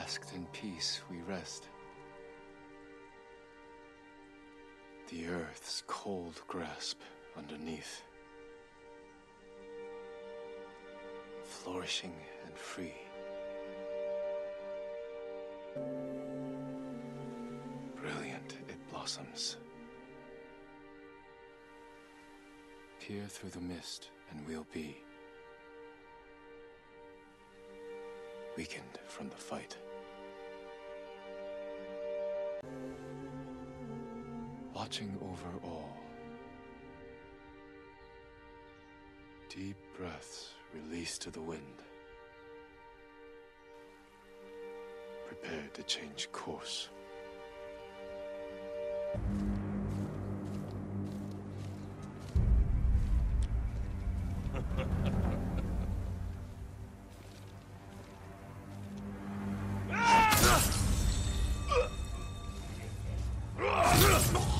basked in peace, we rest. The earth's cold grasp underneath. Flourishing and free. Brilliant it blossoms. Peer through the mist, and we'll be weakened from the fight. Watching over all. Deep breaths released to the wind. Prepared to change course.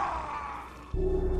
Shigesato!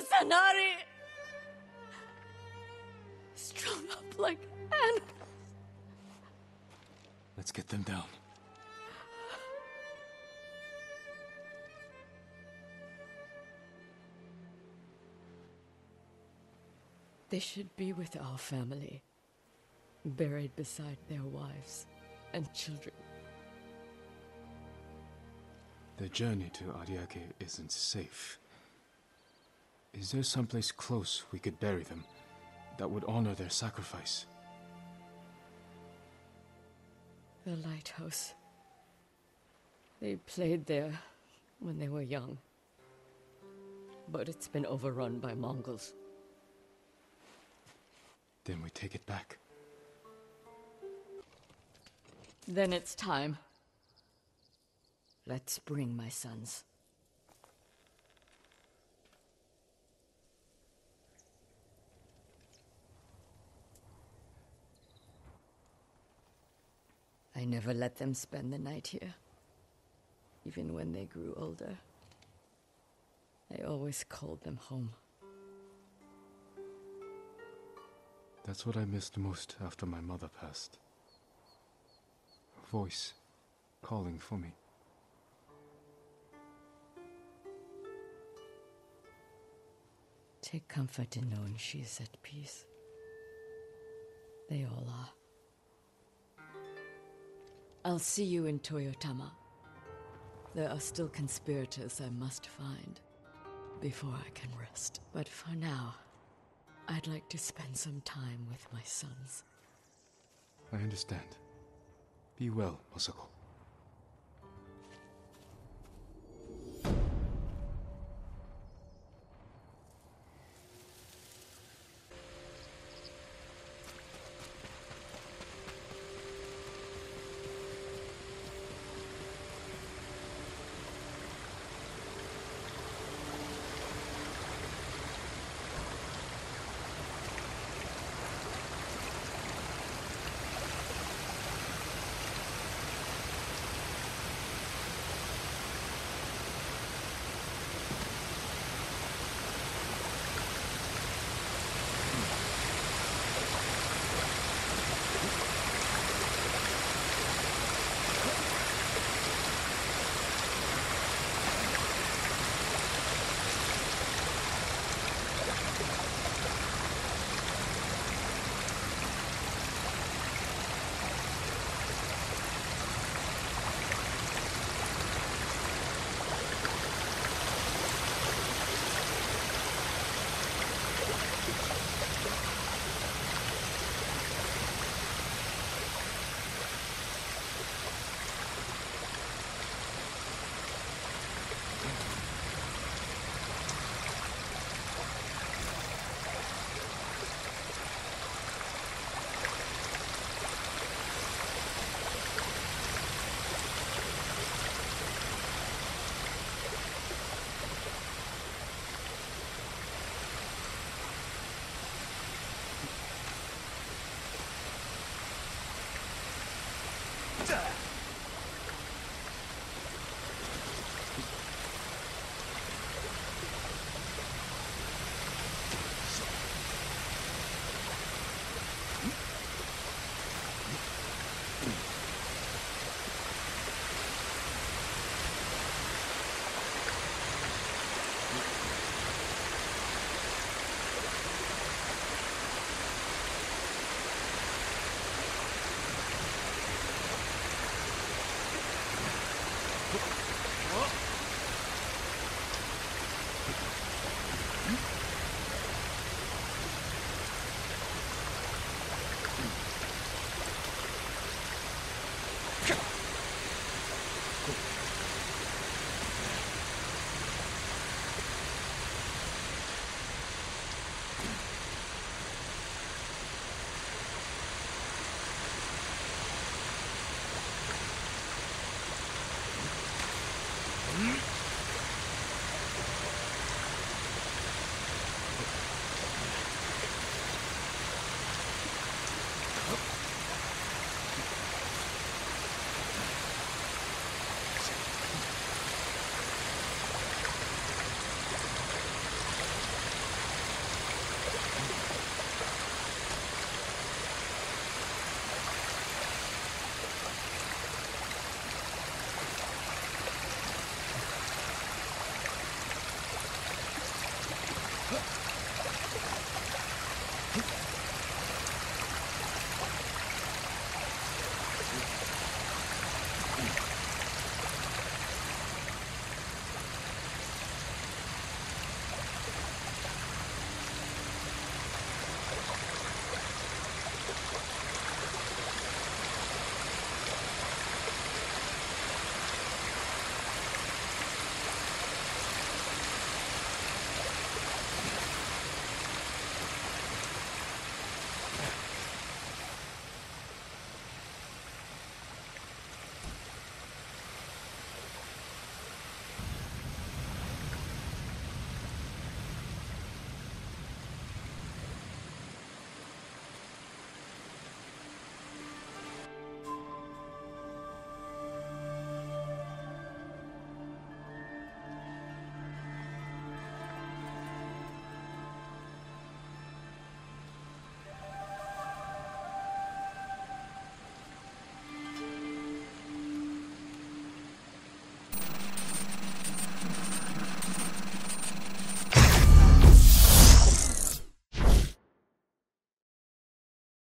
Yasanari! Strung up like animals. Let's get them down. They should be with our family, buried beside their wives and children. The journey to Ariake isn't safe. Is there someplace close we could bury them that would honor their sacrifice? The lighthouse. They played there when they were young. But it's been overrun by Mongols. Then we take it back. Then it's time. Let's bring my sons. I never let them spend the night here, even when they grew older. I always called them home. That's what I missed most after my mother passed. Her voice calling for me. Take comfort in knowing she is at peace. They all are. I'll see you in Toyotama. There are still conspirators I must find before I can rest. But for now, I'd like to spend some time with my sons. I understand. Be well, Masako. Duh.